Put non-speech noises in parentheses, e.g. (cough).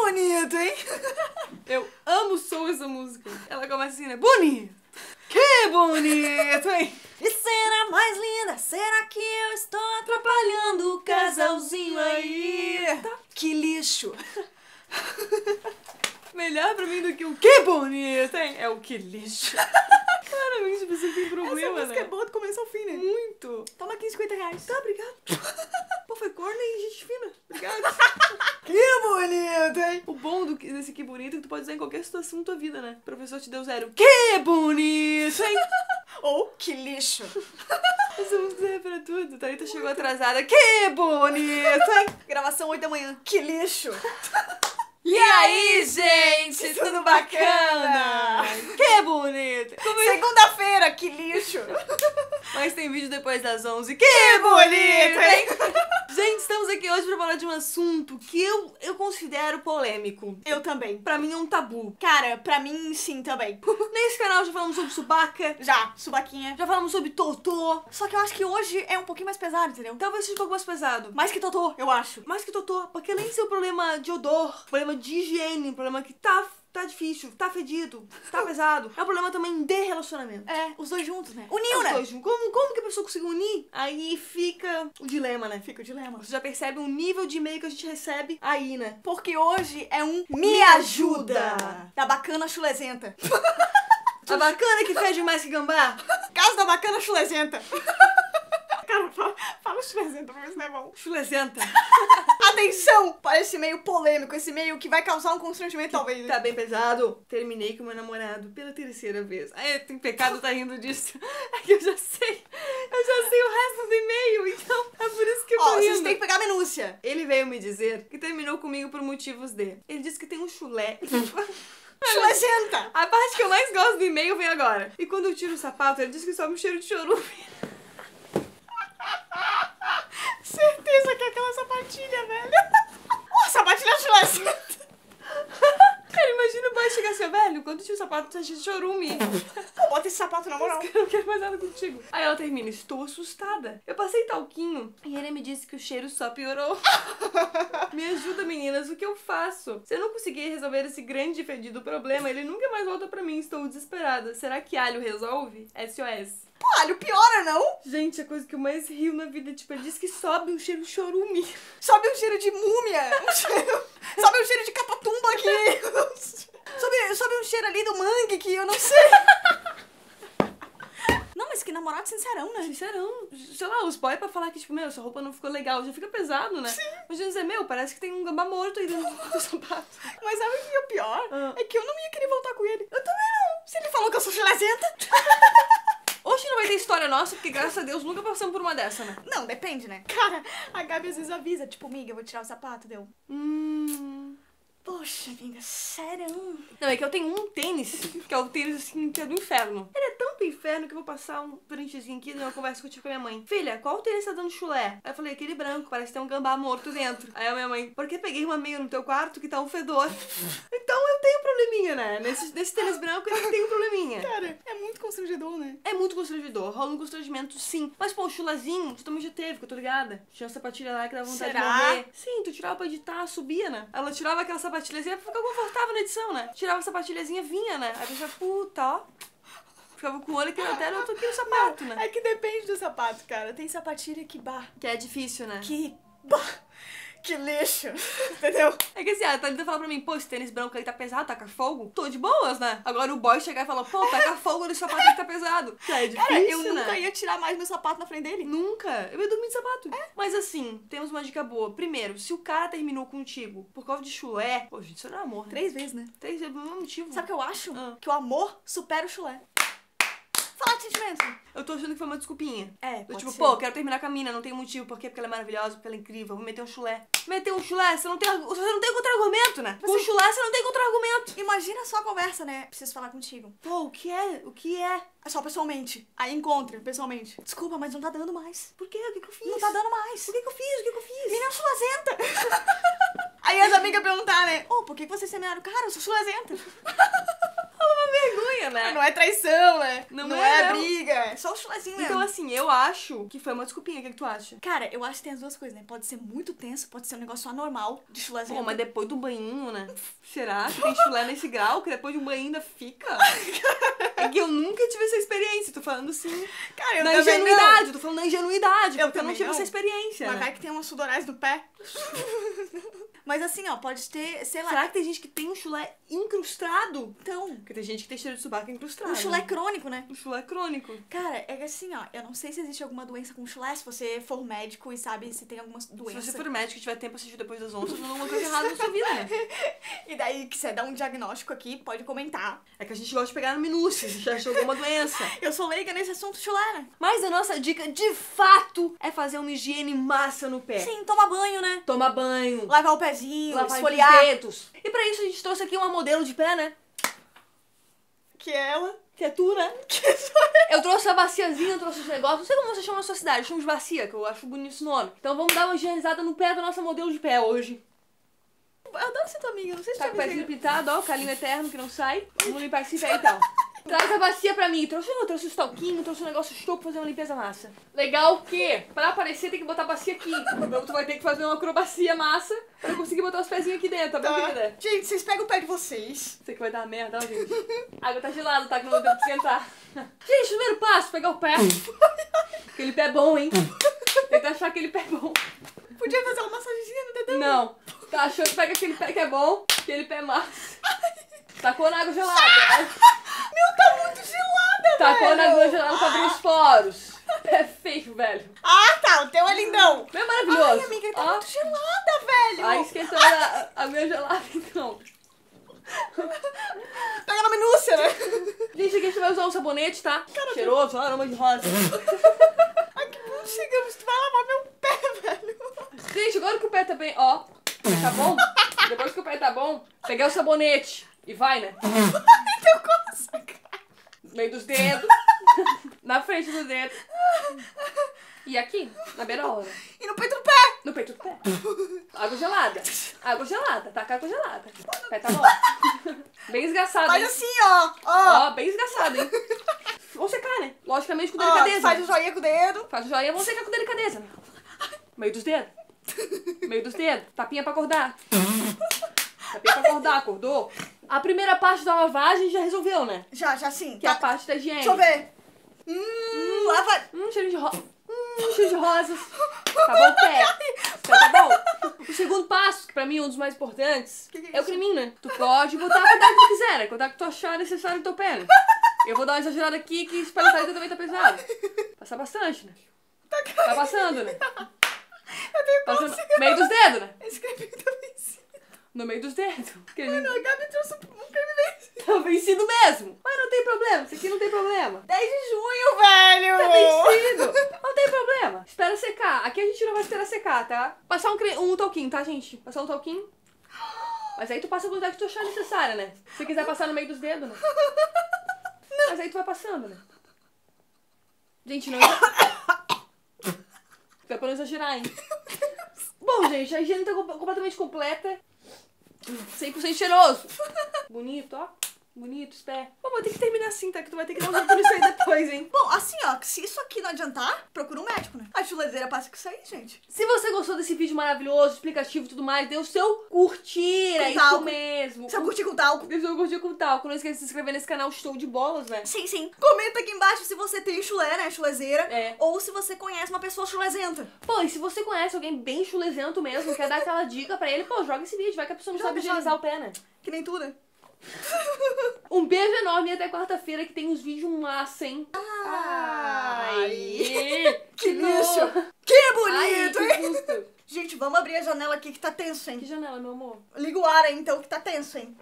bonito, hein? (laughs) Eu amo sou essa música. Ela começa assim, né? Bonito! Que bonito, hein? (laughs) E será mais linda? Será que eu estou atrapalhando o casalzinho aí? Que lixo. (laughs) Melhor pra mim do que o que bonito, hein? É o que lixo. Claramente você tem problema, Essa música né? é boa do começo ao fim, né? Muito. Toma aqui 50 reais. Tá, obrigado. Foi corno e gente fina. Obrigado. (laughs) Que bonito, hein? O bom do, que- desse que bonito é que tu pode usar em qualquer situação da tua vida, né? O professor te deu zero. Que bonito, hein? (laughs) Ou que lixo. Essa música serve pra tudo. Thalita chegou atrasada. Que bonito, hein? (laughs) Gravação 8 da manhã. Que lixo. E aí, gente? Tudo bacana? Que bonito. É- Segunda-feira, que lixo. Mas tem vídeo depois das 11. Que bonito, hein? Gente, estamos aqui hoje pra falar de um assunto que eu, eu considero polêmico. Eu também. Pra mim é um tabu. Cara, pra mim sim também. (laughs) Nesse canal já falamos sobre subaca, Já, subaquinha. já falamos sobre totô. Só que eu acho que hoje é um pouquinho mais pesado, entendeu? Talvez seja um pouco mais pesado. Mais que Totô, eu acho. Mais que totô, porque além de ser um problema de odor, problema de higiene, um problema que tá, tá difícil, tá fedido, tá pesado, é um problema também de relacionamento. É, os dois juntos, né? Uniu, Os né? dois, como, como que a pessoa conseguiu unir? Aí fica o dilema, né? Fica o dilema. Você já percebe o nível de e-mail que a gente recebe aí, né? Porque hoje é um Me ajuda. Da bacana chulezenta. (laughs) A bacana que fede mais que gambá. Caso da bacana chulezenta. (laughs) Fala, fala chulezenta pra ver se não é bom. Chulezenta. (laughs) Atenção para esse meio polêmico, esse meio que vai causar um constrangimento, talvez. Tá bem pesado. Terminei com meu namorado pela terceira vez. Ai, tem pecado tá rindo disso. (laughs) É que eu já sei. Eu já sei o resto do e-mail, então é por isso que eu Ó, tô vocês rindo. têm que pegar a minúcia. Ele veio me dizer que terminou comigo por motivos de. Ele disse que tem um chulé. (laughs) Chulezenta. A parte que eu mais gosto do e-mail vem agora. E quando eu tiro o sapato, ele diz que sobe um cheiro de chorume. Certeza que é aquela sapatilha, velho. Ó, sapatilha chulezenta. Cara, imagina o boy chegar assim, velho, quando tiro o sapato, tá cheio de chorume. Pô, bota esse sapato na moral. (laughs) Eu não quero mais nada contigo. Aí ela termina, estou assustada. Eu passei talquinho e ele me disse que o cheiro só piorou. (laughs) me ajuda, meninas, o que eu faço? Se eu não conseguir resolver esse grande e fedido problema, ele nunca mais volta pra mim, estou desesperada. Será que alho resolve? SOS. Pô, alho piora, não? Gente, a coisa que eu mais rio na vida, tipo, ele diz que sobe um cheiro de chorume. Sobe um cheiro de múmia. Um cheiro... (laughs) Sobe um cheiro de catatumba aqui. (laughs) Sobe, sobe um cheiro ali do mangue que eu não sei. (laughs) Não, mas que namorado sincerão, né? Sincerão, sei lá, os boys pra falar que, tipo, meu, essa roupa não ficou legal, já fica pesado, né? Sim. Imagina dizer, meu, parece que tem um gambá morto aí dentro do sapato. Mas sabe o que é o pior? Ah. É que eu não ia querer voltar com ele. Eu também não. Se ele falou que eu sou chulezenta. Hoje não vai ter história nossa, porque graças a Deus nunca passamos por uma dessa, né? Não, depende, né? Cara, a Gabi às vezes avisa, tipo, amiga, eu vou tirar o sapato, deu. Hum. Poxa, amiga, sério? Não, é que eu tenho um tênis, que é o tênis assim, que é do inferno. Ele é tanto inferno que eu vou passar um printzinho aqui numa conversa que eu tive com a minha mãe. Filha, qual tênis tá dando chulé? Aí eu falei, aquele branco, parece ter um gambá morto dentro. Aí a minha mãe, por que peguei uma meia no teu quarto que tá um fedor? então eu tenho um probleminha, né? Nesse, nesse tênis branco eu tenho um probleminha. Cara, é muito constrangedor, né? É muito constrangedor, rola um constrangimento, sim. Mas, pô, o chulazinho, tu também já teve, que eu tô ligada. Tinha uma sapatilha lá que dava vontade Será? de morrer. Sim, tu tirava pra editar, subia, né? Ela tirava aquela sapatilhazinha pra ficar confortável na edição, né? Tirava a sapatilhazinha, vinha, né? Aí a pessoa, puta, ó. Ficava com o olho que até eu toquei o sapato, né? É que depende do sapato, cara. Tem sapatilha que bah, Que é difícil, né? que bah, que lixo. (laughs) Entendeu? É que assim, a Thalita fala pra mim, pô, esse tênis branco aí tá pesado, taca fogo. Tô de boas, né? Agora o boy chegar e falar, pô, taca (laughs) fogo nesse sapato que tá pesado. (laughs) Já é difícil, Cara, eu né? nunca ia tirar mais meu sapato na frente dele. Nunca. Eu ia dormir de sapato. Mas assim, temos uma dica boa. Primeiro, se o cara terminou contigo por causa de chulé, pô, gente, isso não é amor. né? Três vezes, né? Três vezes, pelo mesmo motivo. Sabe o que eu acho? Ah. Que o amor supera o chulé. Fala de sentimento. Eu tô achando que foi uma desculpinha. É, Eu, pode tipo, ser. pô, quero terminar com a mina, não tem motivo. Por quê? Porque ela é maravilhosa, porque ela é incrível. Vou meter um chulé. Meter um chulé, você não tem, você não tem contra-argumento, né? Com Você- chulé, você não tem contra-argumento. Imagina só a conversa, né? Preciso falar contigo. Pô, o que é? O que é? É só pessoalmente. Aí encontra, pessoalmente. Desculpa, mas não tá dando mais. Por quê? O que, que eu fiz? Não tá dando mais. O que, que eu fiz? O que, que eu fiz? Menina chulazenta. (laughs) Aí as amigas perguntar, né? Ô, por que que vocês semearam? Cara, eu sou chulazenta. (laughs) Uma briga, né? Não é traição, né? Não Não, é, é, não. briga. É só o chulezinho mesmo. Então, assim, eu acho que foi uma desculpinha. O que, que tu acha? Cara, eu acho que tem as duas coisas, né? Pode ser muito tenso, pode ser um negócio anormal de chulezinho. Pô, mas depois do banhinho, né? (laughs) Será que tem chulé nesse grau que depois de um banho ainda fica? (laughs) É que eu nunca tive essa experiência. Tô falando assim. Cara, eu na ingenuidade. Tô falando na ingenuidade. Eu porque eu não também tive não. essa experiência. Mas né? vai que tem umas sudorais no pé. (laughs) Mas assim, ó, pode ter, sei lá. Será que tem gente que tem um chulé incrustado? Então, Porque tem gente que tem cheiro de subaco incrustado. um chulé crônico, né? Um chulé crônico. Cara, é que assim, ó, eu não sei se existe alguma doença com chulé, se você for médico e sabe se tem alguma doença. Se você for médico e tiver tempo assistir depois das 11, tá fazendo alguma coisa errada na sua vida, né? (laughs) E daí, quiser dar um diagnóstico aqui, pode comentar. É que a gente gosta de pegar no minúcia, se já achou alguma doença. (laughs) Eu sou leiga nesse assunto chulé, né? Mas a nossa dica, de fato, é fazer uma higiene massa no pé. Sim, toma banho, né? Tomar banho, Lavar o pezinho, lavar esfoliar. os dedos. E pra isso a gente trouxe aqui uma modelo de pé, né? Que é ela. Que é tu, né? Que sou eu. Eu trouxe a baciazinha, eu trouxe os negócios. Não sei como você chama na sua cidade, eu chamo de bacia, que eu acho bonito esse nome. Então vamos dar uma higienizada no pé da nossa modelo de pé hoje. Eu ser tua amiga, não sei se Tá com o é pezinho pintado, ó, o calinho eterno que não sai. Vamos limpar esse pé então. (laughs) Traz a bacia pra mim. Trouxe, eu trouxe os talquinhos, trouxe um negócio show pra fazer uma limpeza massa. Legal que, pra aparecer, tem que botar a bacia aqui. (laughs) Então tu vai ter que fazer uma acrobacia massa pra eu conseguir botar os pezinhos aqui dentro, tá bom, Tá. querida? Gente, vocês pegam o pé de vocês. Sei que vai dar merda, ó, gente. (laughs) A água tá gelada, tá? Que não vai ter que esquentar. (laughs) Gente, primeiro passo, pegar o pé. Aquele pé bom, hein? Tenta achar aquele pé bom. Podia fazer uma massagenzinha no dedão. Não. Tá achando que pega aquele pé que é bom, aquele pé massa. Tacou na água gelada. Meu, tá muito gelada, Tacou velho. na água gelada pra abrir os poros. Pé feio, velho. Ah, tá, o teu é lindão. Não é maravilhoso? Ai, amiga, tá Ó, muito gelada, velho. Aí esqueceu a, a minha gelada, então. Pega na minúcia, né? Gente, aqui a gente vai usar um sabonete, tá? Cheiroso, ó, aroma de rosa. (laughs) Ai, que bom chegamos. Tu vai lavar meu pé, velho. Gente, agora que o pé tá bem, ó, tá bom? Depois que o pé tá bom, pegar o sabonete e vai, né? Teu coça, cara. No meio dos dedos, (laughs) na frente do dedo. E aqui, na beirola? E no peito do pé. No peito do pé. Água gelada. Água gelada, tá com água gelada. Pé tá bom. (laughs) Bem esgaçado, Faz hein? assim, ó. Ó. Ó, bem esgaçado, hein? Vão secar, né? Logicamente com Ó, delicadeza. faz o joinha com o dedo. Faz o joinha, vão secar com delicadeza, né? Meio dos dedos. Meio dos dedos. Tapinha pra acordar. (laughs) Tapinha pra acordar, acordou? A primeira parte da lavagem já resolveu, né? Já, já sim. Que é a Tá. parte da higiene. Deixa eu ver. Hum, lava. Hum, cheiro de rosa. Hum, cheiro de rosas. Tá bom, pé? (laughs) Tá bom? O segundo passo, que pra mim é um dos mais importantes, Que que é é o creminho, né? Tu pode botar a quantidade que tu quiser, né? A quantidade que tu achar necessário no teu pé, né? Eu vou dar uma exagerada aqui que esse paletarita também tá pesado. Passar bastante, né? Tá passando, né? Eu tenho Passando meio dos dedos, né? Tá vencido. No meio dos dedos. (laughs) Creminho. Mano, a Gabi trouxe um creme vencido. (laughs) Tá vencido mesmo. Mas não tem problema, isso aqui não tem problema. 10 de junho, velho. Tá vencido. Não tem problema. Espera secar. Aqui a gente não vai esperar secar, tá? Passar um, cre... um talquinho, tá, gente? Passar um talquinho. Mas aí tu passa a quantidade que tu achar necessária, né? Se você quiser passar no meio dos dedos, né? Mas aí tu vai passando, né? Gente, não... Fica (coughs) pra não exagerar, hein? Bom, gente, a higiene tá com- completamente completa. 100% cheiroso. Bonito, ó. Bonito, os pés. Pô, mas tem que terminar assim, tá? Que tu vai ter que dar um jeito nisso aí depois, hein? (laughs) Bom, assim, ó, se isso aqui não adiantar, procura um médico, né? A chulezeira passa com isso aí, gente. Se você gostou desse vídeo maravilhoso, explicativo e tudo mais, dê o seu curtir, Com é isso talco. mesmo. Se eu curtir com talco. Dê o seu curtir com talco. Não esqueça de se inscrever nesse canal Show de Bolas, né? Sim, sim. Comenta aqui embaixo se você tem chulé, né? Chulezeira. É. Ou se você conhece uma pessoa chulezenta. Pô, e se você conhece alguém bem chulezento mesmo, quer dar aquela dica pra ele, pô, joga esse vídeo, vai que a pessoa não Joga, sabe higienizar o pé, né? Que nem tu, né? Um beijo enorme e até quarta-feira que tem uns vídeos massa, hein? Ai. Que lixo. Que Ai, bonito, que hein? (laughs) Gente, vamos abrir a janela aqui que tá tenso, Que hein? janela, meu amor? Liga o ar aí, então, que tá tenso, hein?